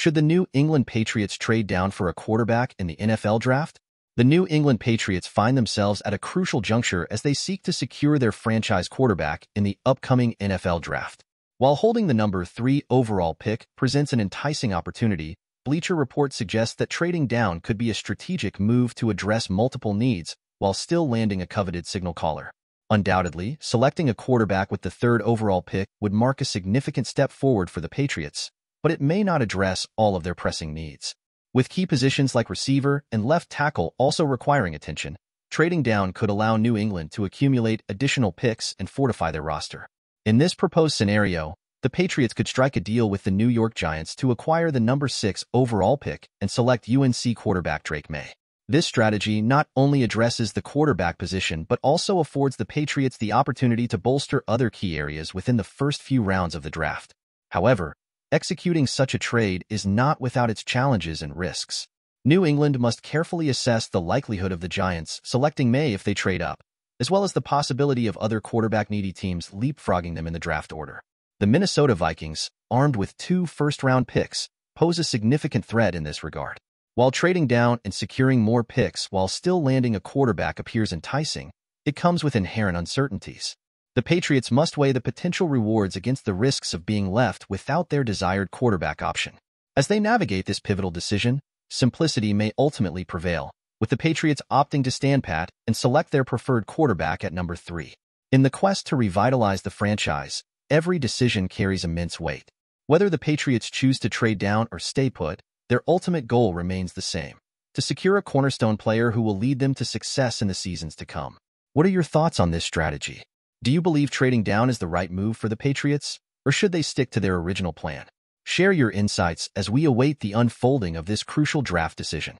Should the New England Patriots trade down for a quarterback in the NFL draft? The New England Patriots find themselves at a crucial juncture as they seek to secure their franchise quarterback in the upcoming NFL draft. While holding the number 3 overall pick presents an enticing opportunity, Bleacher Report suggests that trading down could be a strategic move to address multiple needs while still landing a coveted signal caller. Undoubtedly, selecting a quarterback with the third overall pick would mark a significant step forward for the Patriots, but it may not address all of their pressing needs. With key positions like receiver and left tackle also requiring attention, trading down could allow New England to accumulate additional picks and fortify their roster. In this proposed scenario, the Patriots could strike a deal with the New York Giants to acquire the number 6 overall pick and select UNC quarterback Drake Maye. This strategy not only addresses the quarterback position but also affords the Patriots the opportunity to bolster other key areas within the first few rounds of the draft. However, executing such a trade is not without its challenges and risks. New England must carefully assess the likelihood of the Giants selecting Maye if they trade up, as well as the possibility of other quarterback-needy teams leapfrogging them in the draft order. The Minnesota Vikings, armed with two first-round picks, pose a significant threat in this regard. While trading down and securing more picks while still landing a quarterback appears enticing, it comes with inherent uncertainties. The Patriots must weigh the potential rewards against the risks of being left without their desired quarterback option. As they navigate this pivotal decision, simplicity may ultimately prevail, with the Patriots opting to stand pat and select their preferred quarterback at number three. In the quest to revitalize the franchise, every decision carries immense weight. Whether the Patriots choose to trade down or stay put, their ultimate goal remains the same, to secure a cornerstone player who will lead them to success in the seasons to come. What are your thoughts on this strategy? Do you believe trading down is the right move for the Patriots, or should they stick to their original plan? Share your insights as we await the unfolding of this crucial draft decision.